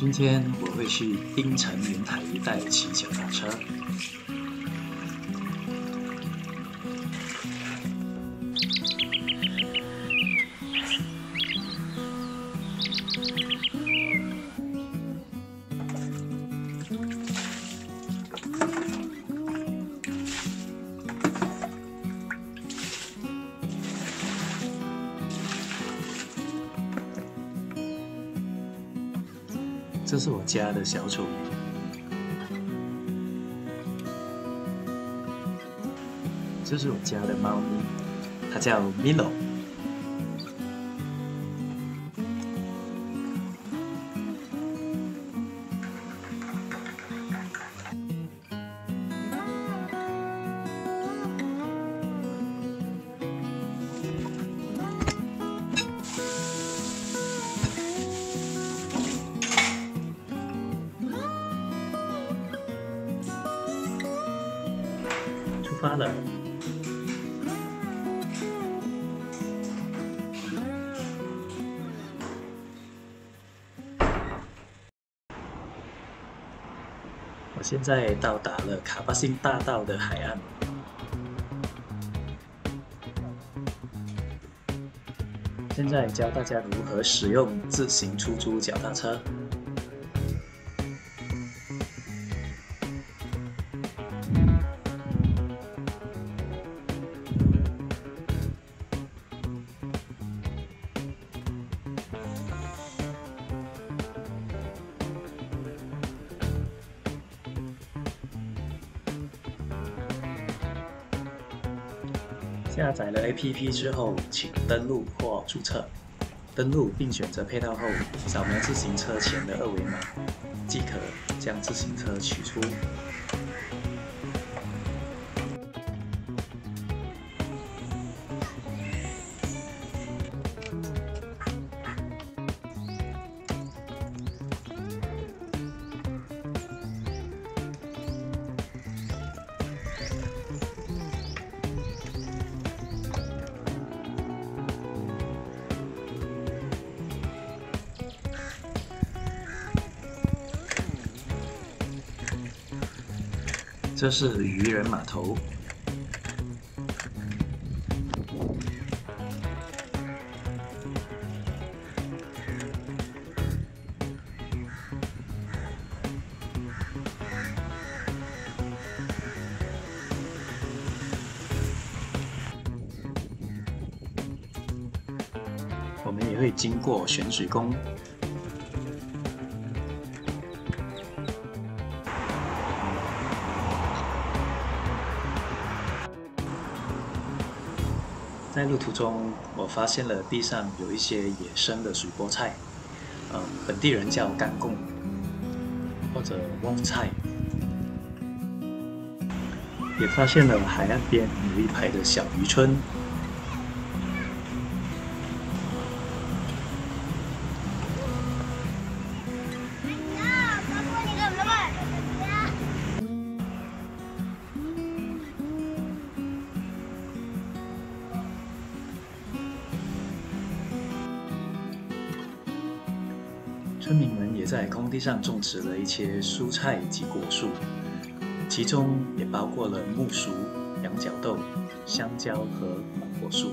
今天我会去槟城云台一带骑脚踏车。这是我家的小宠物，这是我家的猫咪，它叫 Milo。发了。我现在到达了卡巴辛大道的海岸。现在教大家如何使用自行出租脚踏车。下载了 APP 之后，请登录或注册。登录并选择配套后，扫描自行车前的二维码，即可将自行车取出。这是渔人码头。我们也会经过选水宫。在路途中，我发现了地上有一些野生的水菠菜，呃，本地人叫干贡或者翁菜，也发现了海岸边有一排的小渔村。村民们也在空地上种植了一些蔬菜及果树，其中也包括了木薯、羊角豆、香蕉和芒果树。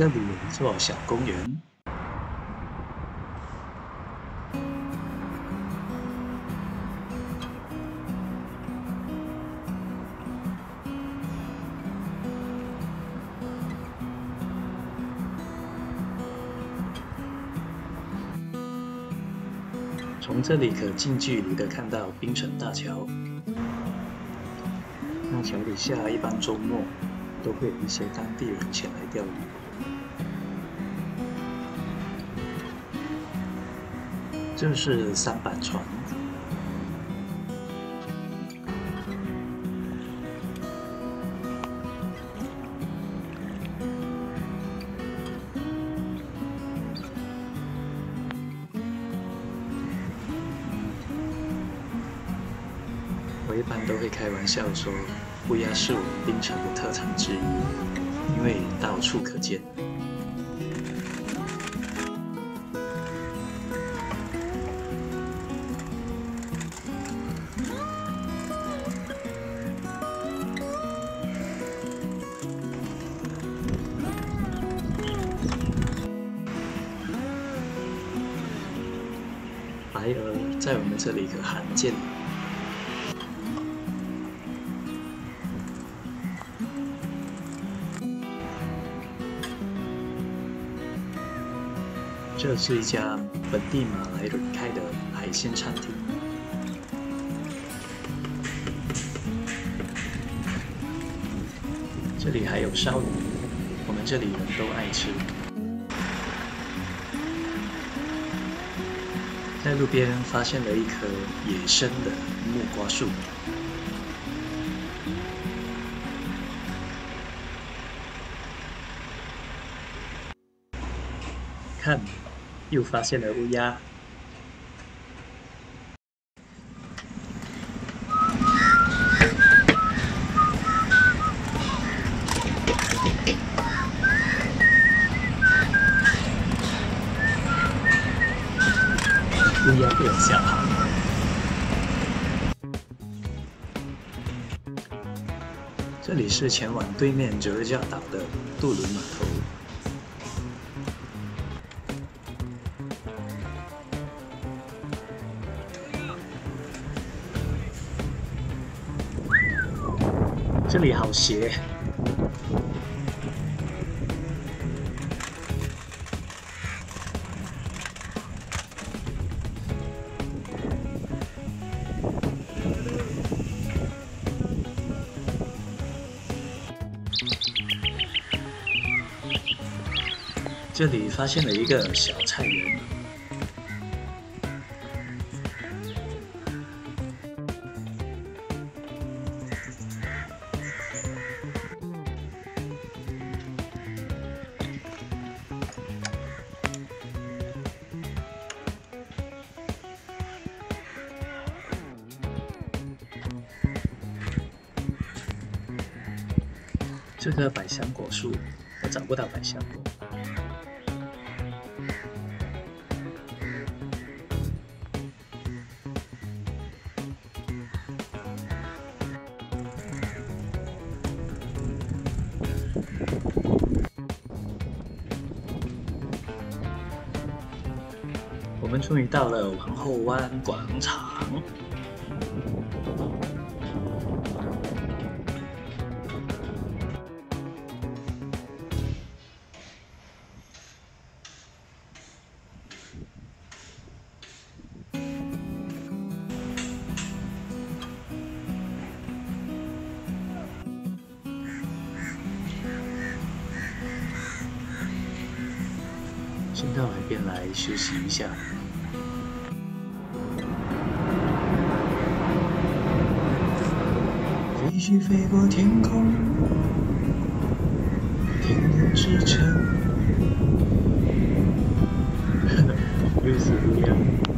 这里有一座小公园。从这里可近距离的看到冰城大桥。那桥底下一般周末都会有一些当地人前来钓鱼。这是三板船。我一般都会开玩笑说，乌鸦是我们槟城的特产之一，因为到处可见。在我们这里可罕见。这是一家本地马来人开的海鲜餐厅。这里还有烧鱼，我们这里人都爱吃。在路边发现了一棵野生的木瓜树。看。又发现了乌鸦。乌鸦被我吓跑。这里是前往对面九日教岛的渡轮码头。这里好斜。这里发现了一个小菜园。这棵百香果树，我找不到百香果。我们终于到了王后湾广场。先到海边来休息一下。飞絮飞过天空，天空之城，又是乌鸦。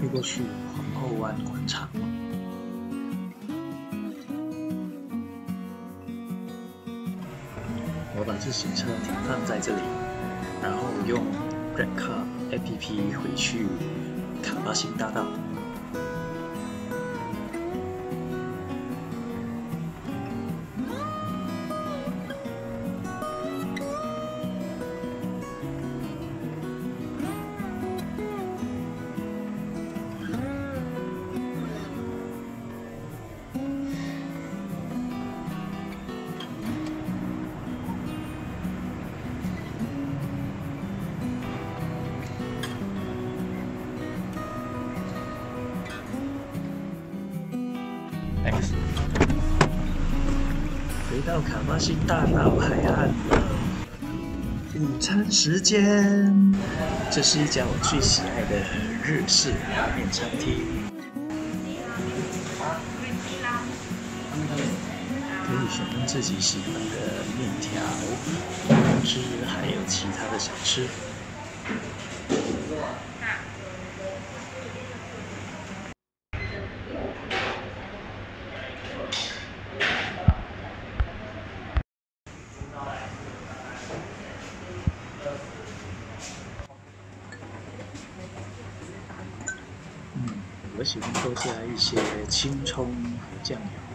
飞过去皇后湾广场。我把自行车停放在这里，然后用 Grab Car APP 回去卡巴新大道。到卡巴西大道海岸了。午餐时间，这是一家我最喜爱的日式拉面餐厅。可以选用自己喜欢的面条、汤汁，还有其他的小吃。喜欢多加一些青葱和酱油。